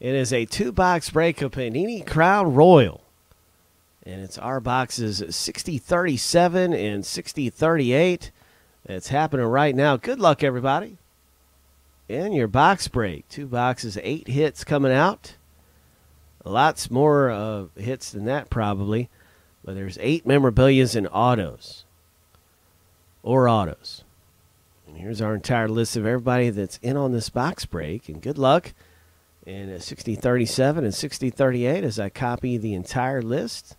It is a two box break of Panini Crown Royale. And it's our boxes 6037 and 6038. It's happening right now. Good luck, everybody. And your box break. Two boxes, eight hits coming out. Lots more uh, hits than that, probably. But there's eight memorabilias and autos. Or autos. And here's our entire list of everybody that's in on this box break. And good luck in 6037 and 6038 as I copy the entire list.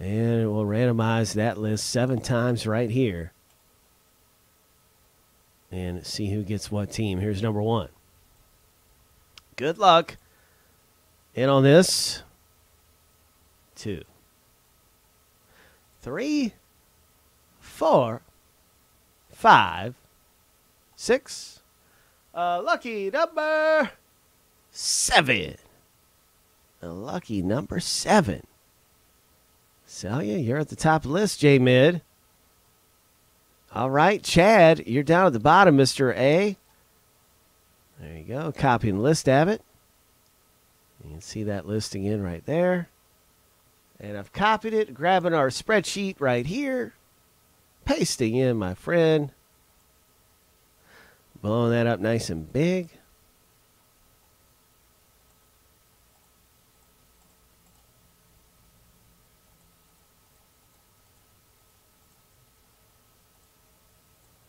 And we'll randomize that list seven times right here. And see who gets what team. Here's number one. Good luck. In on this. Two. Three. Four. Five. Six. Uh, lucky number seven. A lucky number seven. Celia, you're at the top of the list, J Mid. All right, Chad, you're down at the bottom, Mr. A. There you go. Copy and list Abbott. You can see that list again right there. And I've copied it, grabbing our spreadsheet right here, pasting in my friend, blowing that up nice and big.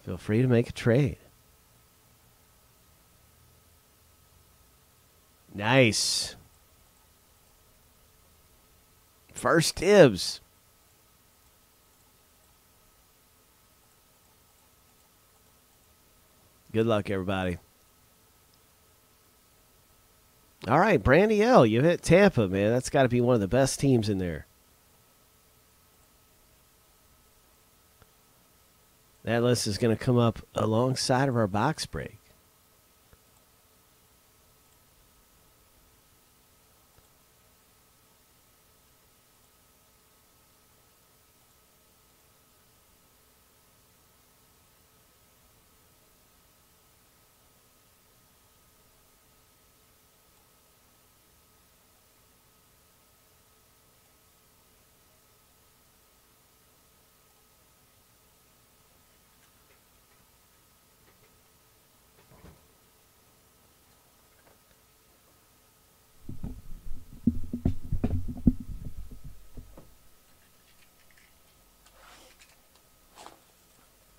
Feel free to make a trade. Nice. First dibs. Good luck, everybody. All right, Brandy L, you hit Tampa, man. That's got to be one of the best teams in there. That list is going to come up alongside of our box break.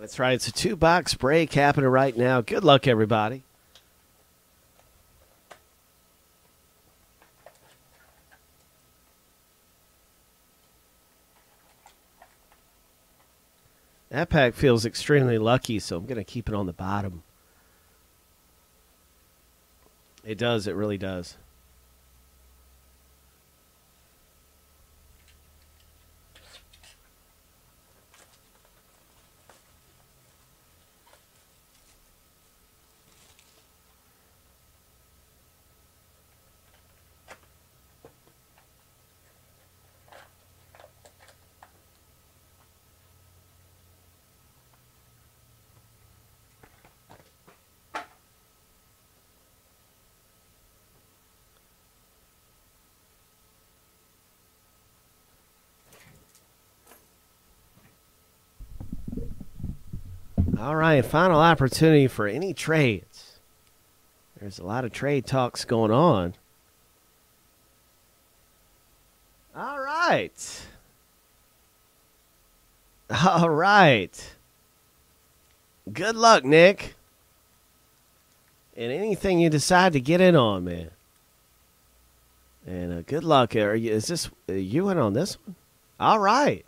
That's right. It's a two box break happening right now. Good luck, everybody. That pack feels extremely lucky, so I'm going to keep it on the bottom. It does. It really does. All right, final opportunity for any trades. There's a lot of trade talks going on. All right. All right. Good luck, Nick. And anything you decide to get in on, man. And uh, good luck. Are you, is this uh, you in on this one? All right.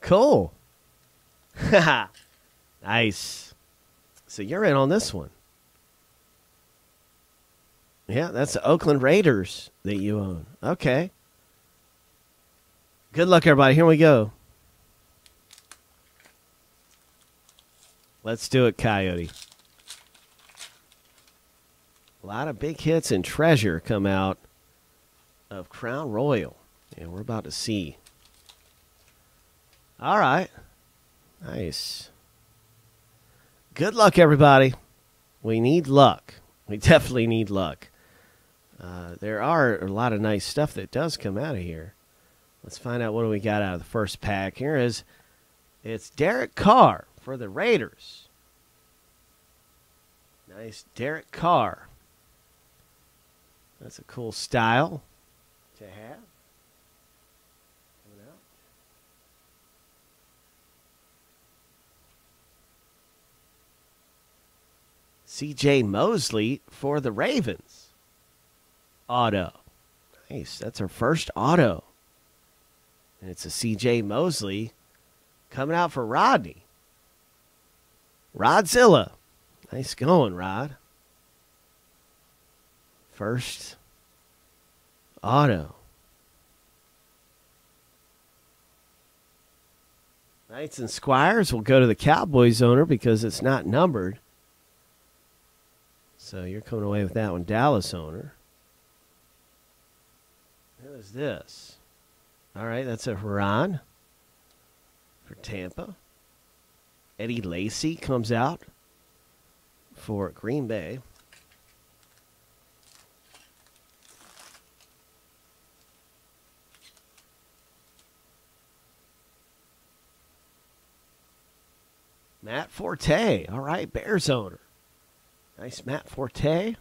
Cool. Nice. So you're in on this one. Yeah, that's the Oakland Raiders that you own. Okay. Good luck, everybody. Here we go. Let's do it, Coyote. A lot of big hits and treasure come out of Crown Royale. And we're about to see. All right. Nice. Good luck, everybody. We need luck. We definitely need luck. Uh, there are a lot of nice stuff that does come out of here. Let's find out what we got out of the first pack. Here is it's Derek Carr for the Raiders. Nice Derek Carr. That's a cool style to have. Coming out. CJ Mosley for the Ravens. Auto. Nice. That's our first auto. And it's a CJ Mosley coming out for Rodney. Rodzilla. Nice going, Rod. First auto. Knights and Squires will go to the Cowboys owner because it's not numbered. So you're coming away with that one, Dallas owner. Who is this? All right, that's a Haran for Tampa. Eddie Lacy comes out for Green Bay. Matt Forte. All right, Bears owner. Nice Matt Forte.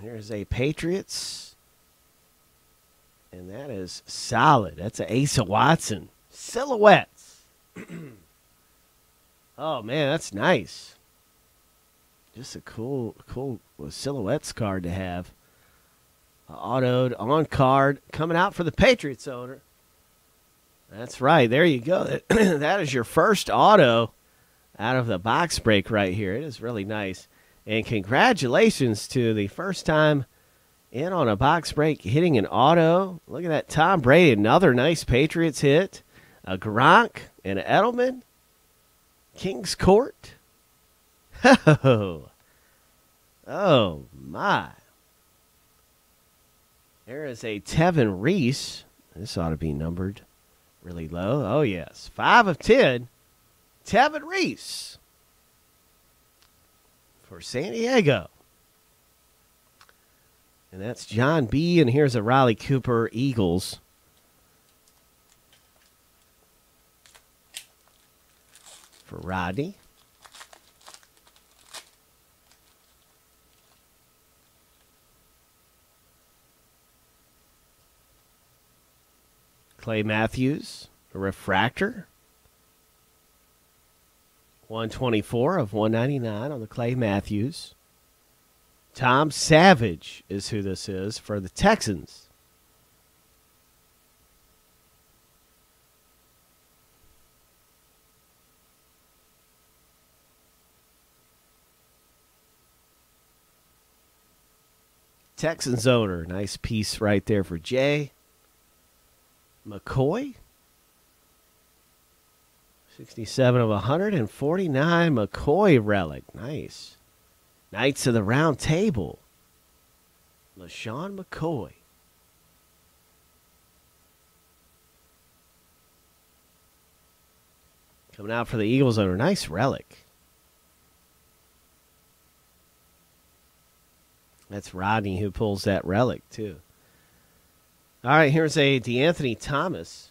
Here's a Patriots. And that is solid. That's a Asa Watson. Silhouettes. oh man, that's nice. Just a cool, cool silhouettes card to have. Uh, autoed on card coming out for the Patriots owner. That's right. There you go. that is your first auto out of the box break right here. It is really nice. And congratulations to the first time in on a box break hitting an auto. Look at that. Tom Brady, another nice Patriots hit. A Gronk and an Edelman. King's Court. Oh, oh my. There is a Tevin Reese. This ought to be numbered really low. Oh, yes. Five of ten. Tevin Reese for San Diego. And that's John B. And here's a Riley Cooper Eagles. For Rodney. Clay Matthews, a refractor. 124 of 199 on the Clay Matthews. Tom Savage is who this is for the Texans. Texans owner. Nice piece right there for Jay. McCoy. 67 of 149 McCoy relic. Nice. Knights of the Round Table. LeSean McCoy. Coming out for the Eagles owner. Nice relic. That's Rodney who pulls that relic, too. All right, here's a DeAnthony Thomas.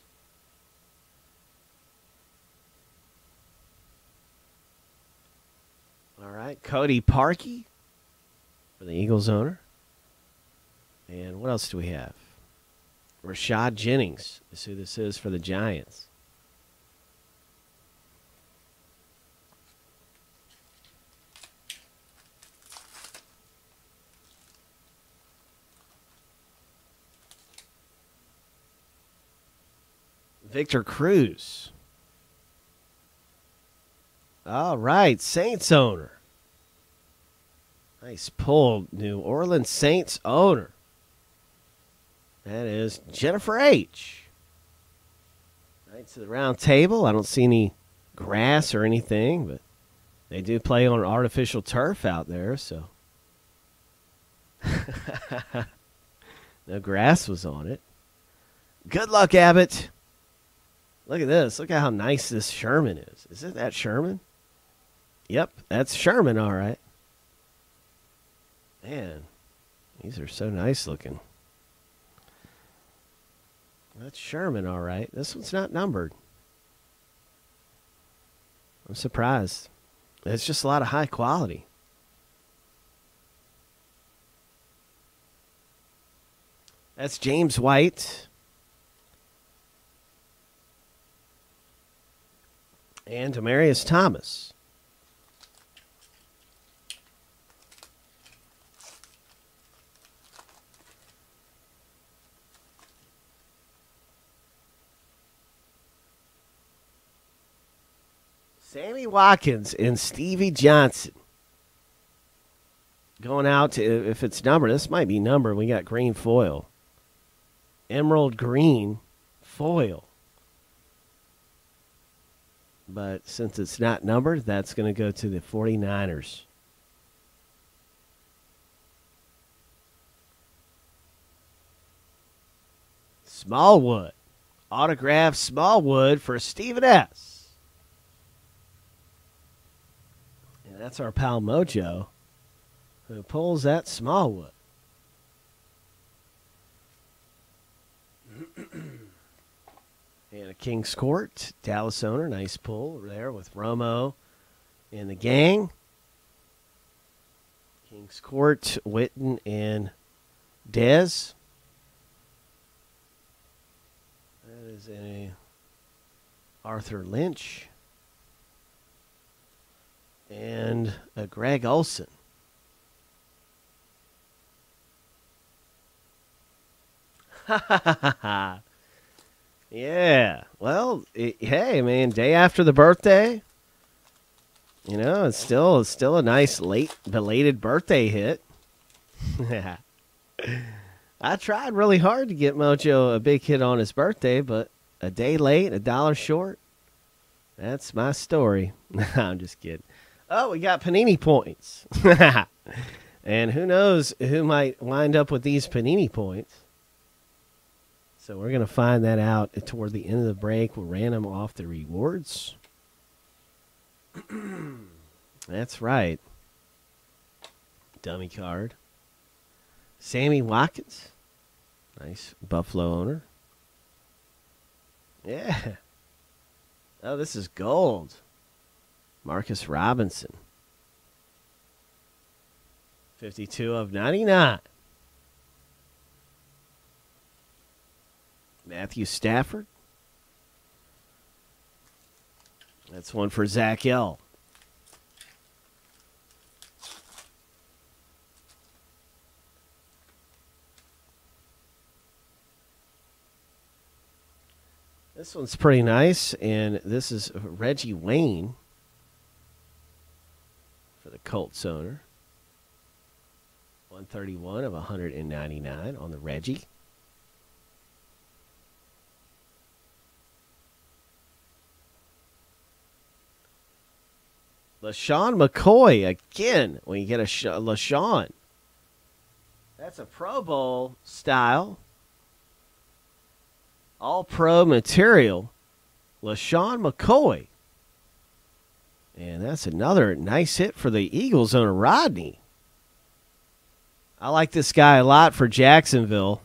All right, Cody Parkey for the Eagles owner. And what else do we have? Rashad Jennings is who this is for the Giants. Victor Cruz. All right, Saints owner. Nice pull, New Orleans Saints owner. That is Jennifer H. Knights to the round table. I don't see any grass or anything, but they do play on artificial turf out there, so. no grass was on it. Good luck, Abbott. Look at this. Look at how nice this Sherman is. Is it that Sherman? Yep, that's Sherman, all right. Man, these are so nice looking. That's Sherman, all right. This one's not numbered. I'm surprised. It's just a lot of high quality. That's James White. And Demaryius Thomas. Sammy Watkins and Stevie Johnson. Going out to, if it's numbered, this might be numbered. We got green foil. Emerald green foil. But since it's not numbered, that's going to go to the 49ers. Smallwood. Autograph Smallwood for Stephen S. That's our pal Mojo, who pulls that Smallwood. and a King's Court, Dallas owner, nice pull there with Romo and the gang. King's Court, Witten and Dez. That is a Arthur Lynch and a Greg Olsen. yeah. Well, it, hey, man, day after the birthday. You know, it's still it's still a nice late belated birthday hit. I tried really hard to get Mojo a big hit on his birthday, but a day late, a dollar short. That's my story. I'm just kidding. Oh, we got Panini points. and who knows who might wind up with these Panini points. So we're going to find that out toward the end of the break. We'll random off the rewards. That's right. Dummy card. Sammy Watkins. Nice Buffalo owner. Yeah. Oh, this is gold. Marcus Robinson. 52 of 99. Matthew Stafford. That's one for Zach L. This one's pretty nice, and this is Reggie Wayne for the Colts owner. 131 of 199 on the Reggie. LeSean McCoy again. When you get a LeSean, that's a Pro Bowl style, all pro material. LeSean McCoy. And that's another nice hit for the Eagles on Rodney. I like this guy a lot for Jacksonville.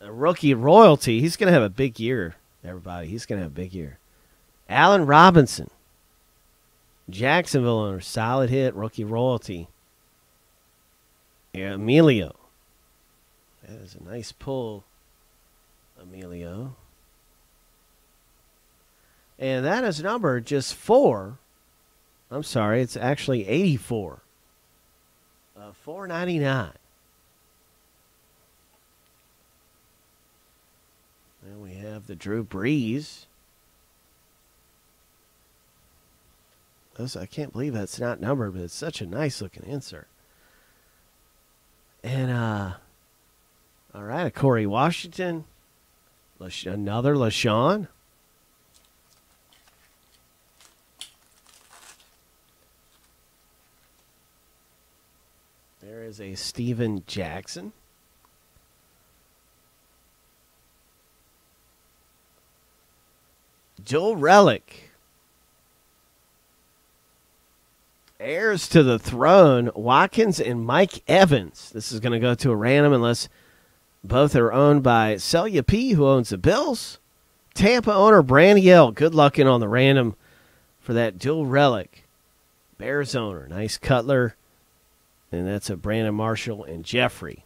A rookie royalty. He's going to have a big year, everybody. He's going to have a big year. Allen Robinson. Jacksonville owner, solid hit, rookie royalty. Yeah, Emilio. That is a nice pull, Emilio. And that is number just four. I'm sorry, it's actually 84. Uh, 499. Then we have the Drew Brees. I can't believe that's not numbered, but it's such a nice looking insert. And uh all right, a Corey Washington. another LeSean. Is a Steven Jackson. Dual Relic. Heirs to the throne, Watkins and Mike Evans. This is going to go to a random unless both are owned by Celia P, who owns the Bills. Tampa owner Brandy L. Good luck in on the random for that dual relic. Bears owner, nice Cutler. And that's a Brandon Marshall and Jeffery.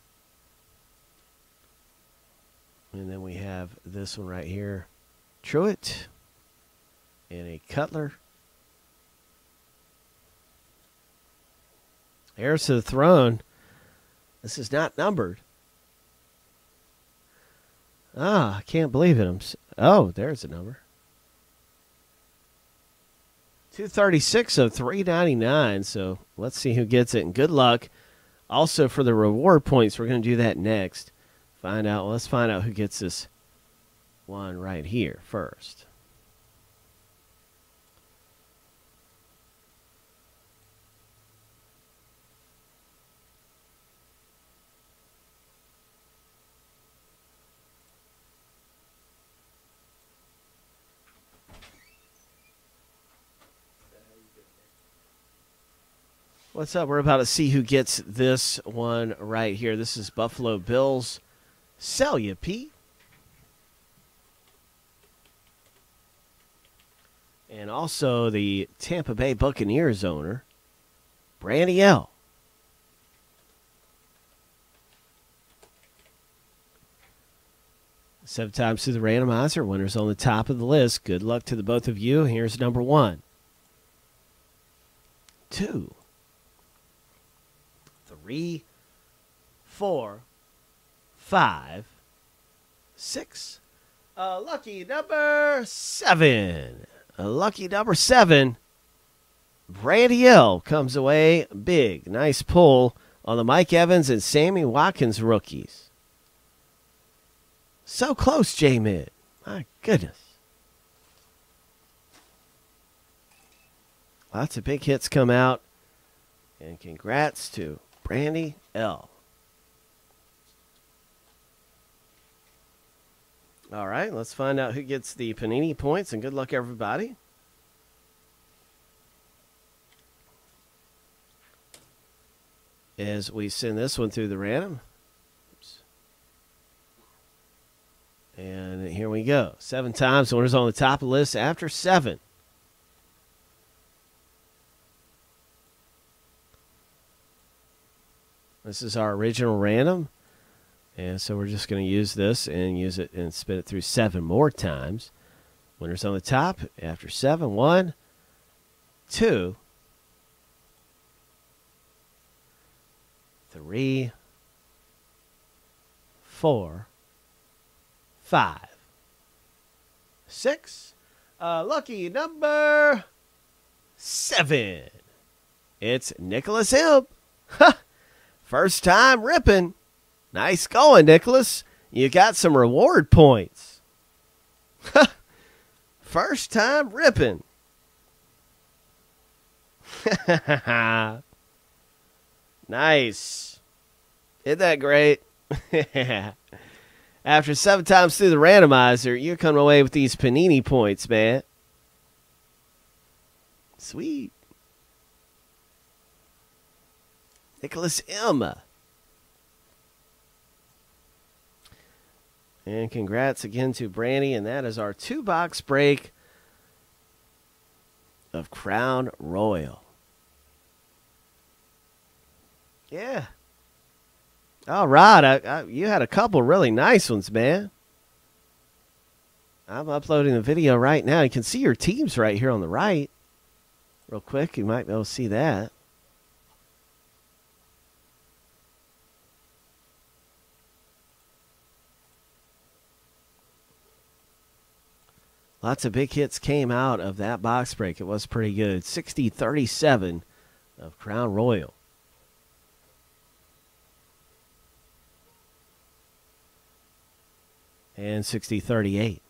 And then we have this one right here. Truitt and a Cutler. Heirs to the throne. This is not numbered. Ah, I can't believe it. I'm oh, there's a number. 236 of 399. So let's see who gets it. And good luck. Also for the reward points, we're going to do that next. Find out. Let's find out who gets this one right here first. What's up? We're about to see who gets this one right here. This is Buffalo Bills. Celia P. And also the Tampa Bay Buccaneers owner, Brandy L. Seven times through the randomizer. Winners on the top of the list. Good luck to the both of you. Here's number one, two, three, four, five, six. A lucky number seven. A lucky number seven. Brandy L comes away big. Nice pull on the Mike Evans and Sammy Watkins rookies. So close, J Mid. My goodness. Lots of big hits come out. And congrats to Brandy L. All right, let's find out who gets the Panini points, and good luck, everybody. As we send this one through the random. Oops. And here we go. Seven times. Winners on the top of the list after seven. This is our original random. And so we're just going to use this and use it and spin it through seven more times. Winners on the top after seven. One, two, three, four, five, six. Uh, lucky number seven. It's Nicholas Imp. First time ripping. Nice going, Nicholas. You got some reward points. First time ripping. nice. Isn't that great? After seven times through the randomizer, you're coming away with these Panini points, man. Sweet. Nicholas M. And congrats again to Brandy. And that is our two box break of Crown Royale. Yeah. All right. I, I, you had a couple really nice ones, man. I'm uploading the video right now. You can see your teams right here on the right. Real quick, you might be able to see that. Lots of big hits came out of that box break. It was pretty good. 60 37 of Crown Royale. And 60 38.